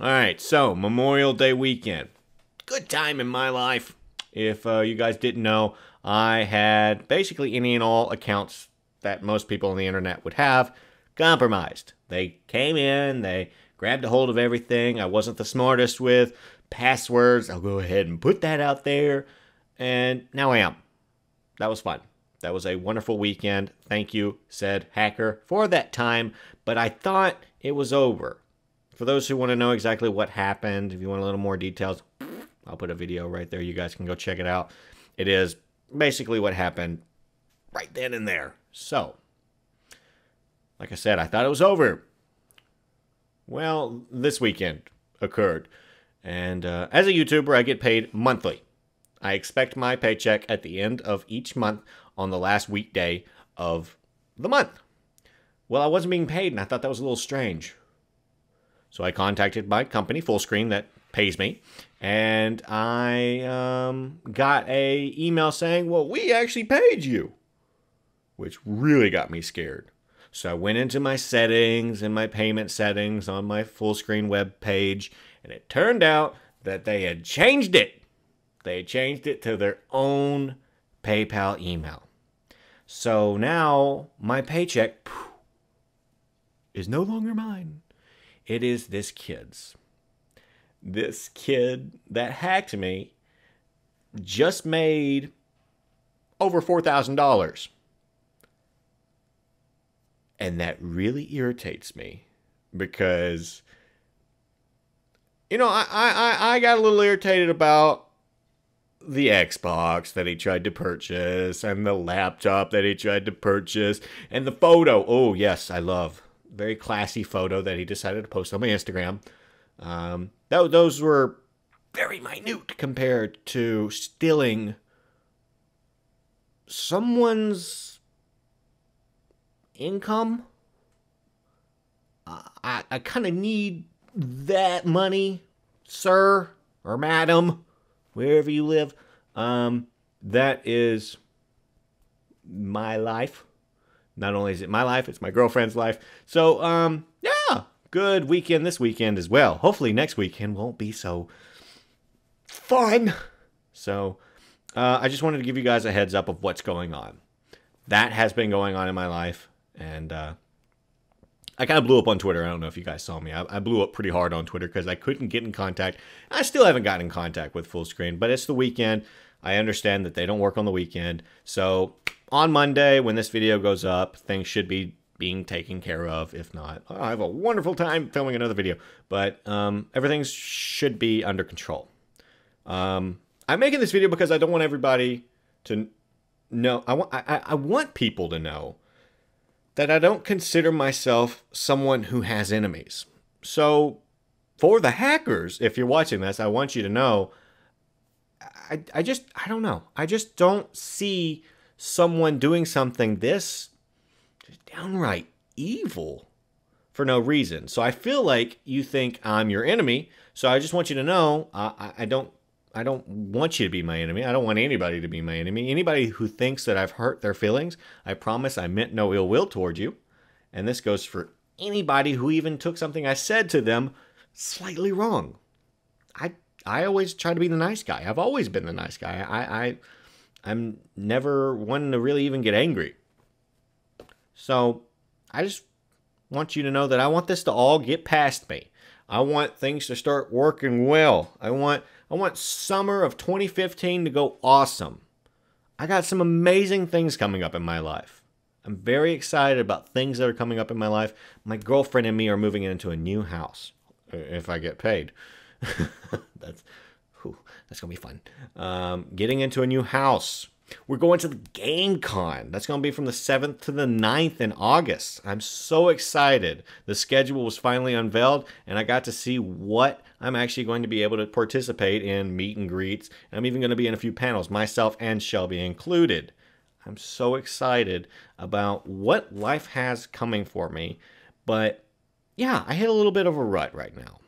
All right, so Memorial Day weekend. Good time in my life. If uh, you guys didn't know, I had basically any and all accounts that most people on the internet would have compromised. They came in, they grabbed a hold of everything. I wasn't the smartest with passwords. I'll go ahead and put that out there. And now I am. That was fun. That was a wonderful weekend. Thank you, said hacker, for that time. But I thought it was over. For those who want to know exactly what happened, if you want a little more details, I'll put a video right there. You guys can go check it out. It is basically what happened right then and there. So, like I said, I thought it was over. Well, this weekend occurred. And uh, as a YouTuber, I get paid monthly. I expect my paycheck at the end of each month on the last weekday of the month. Well, I wasn't being paid, and I thought that was a little strange. So I contacted my company, Fullscreen, that pays me, and I um, got a email saying, "Well, we actually paid you," which really got me scared. So I went into my settings and my payment settings on my Fullscreen web page, and it turned out that they had changed it. They had changed it to their own PayPal email. So now my paycheck is no longer mine. It is this kid's. This kid that hacked me just made over $4,000. And that really irritates me because, you know, I, I, I got a little irritated about the Xbox that he tried to purchase and the laptop that he tried to purchase and the photo. Oh, yes, I love very classy photo that he decided to post on my Instagram. Um, that, those were very minute compared to stealing someone's income. Uh, I, I kind of need that money, sir or madam, wherever you live. Um, that is my life. Not only is it my life, it's my girlfriend's life. So, um, yeah, good weekend this weekend as well. Hopefully, next weekend won't be so fun. So, uh, I just wanted to give you guys a heads up of what's going on. That has been going on in my life, and uh, I kind of blew up on Twitter. I don't know if you guys saw me. I, I blew up pretty hard on Twitter because I couldn't get in contact. I still haven't gotten in contact with Fullscreen, but it's the weekend. I understand that they don't work on the weekend. So on Monday, when this video goes up, things should be being taken care of. If not, I have a wonderful time filming another video, but um, everything should be under control. Um, I'm making this video because I don't want everybody to know. I want I, I want people to know that I don't consider myself someone who has enemies. So, for the hackers, if you're watching this, I want you to know. I, I just I don't know. I just don't see someone doing something this downright evil for no reason. So I feel like you think I'm your enemy. So I just want you to know I, I don't I don't want you to be my enemy. I don't want anybody to be my enemy. Anybody who thinks that I've hurt their feelings, I promise I meant no ill will toward you. And this goes for anybody who even took something I said to them slightly wrong. I I always try to be the nice guy. I've always been the nice guy. I I I'm never one to really even get angry. So I just want you to know that I want this to all get past me. I want things to start working well. I want I want summer of 2015 to go awesome. I got some amazing things coming up in my life. I'm very excited about things that are coming up in my life. My girlfriend and me are moving into a new house uh, if I get paid. That's Whew, that's gonna be fun. Um, getting into a new house. We're going to the GameCon. That's going to be from the 7th to the 9th in August. I'm so excited. The schedule was finally unveiled, and I got to see what I'm actually going to be able to participate in meet and greets. I'm even going to be in a few panels, myself and Shelby included. I'm so excited about what life has coming for me. But yeah, I hit a little bit of a rut right now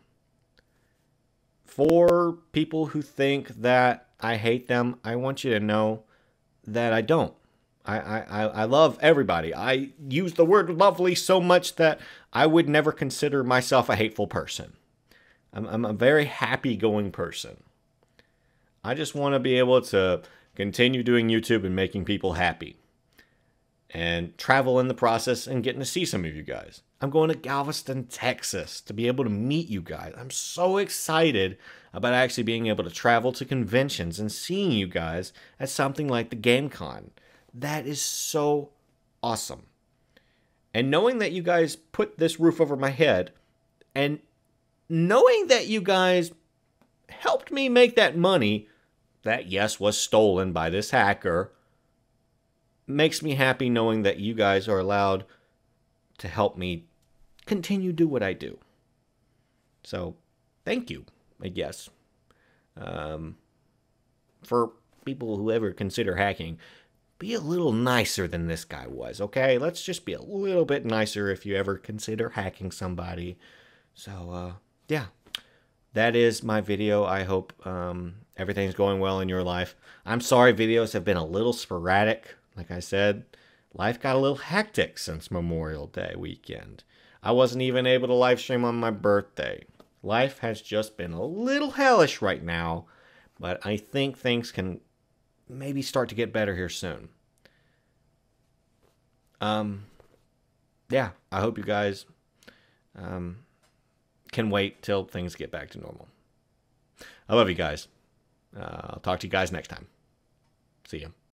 for people who think that I hate them, I want you to know that I don't. I, I, I love everybody. I use the word lovely so much that I would never consider myself a hateful person. I'm, I'm a very happy going person. I just want to be able to continue doing YouTube and making people happy and travel in the process and getting to see some of you guys. I'm going to Galveston, Texas to be able to meet you guys. I'm so excited about actually being able to travel to conventions and seeing you guys at something like the GameCon. That is so awesome. And knowing that you guys put this roof over my head and knowing that you guys helped me make that money that, yes, was stolen by this hacker makes me happy knowing that you guys are allowed to help me continue do what I do. So, thank you, I guess. Um, for people who ever consider hacking, be a little nicer than this guy was, okay? Let's just be a little bit nicer if you ever consider hacking somebody. So, uh, yeah, that is my video. I hope um, everything's going well in your life. I'm sorry videos have been a little sporadic. Like I said, life got a little hectic since Memorial Day weekend. I wasn't even able to live stream on my birthday. Life has just been a little hellish right now, but I think things can maybe start to get better here soon. Um, yeah, I hope you guys um, can wait till things get back to normal. I love you guys. Uh, I'll talk to you guys next time. See ya.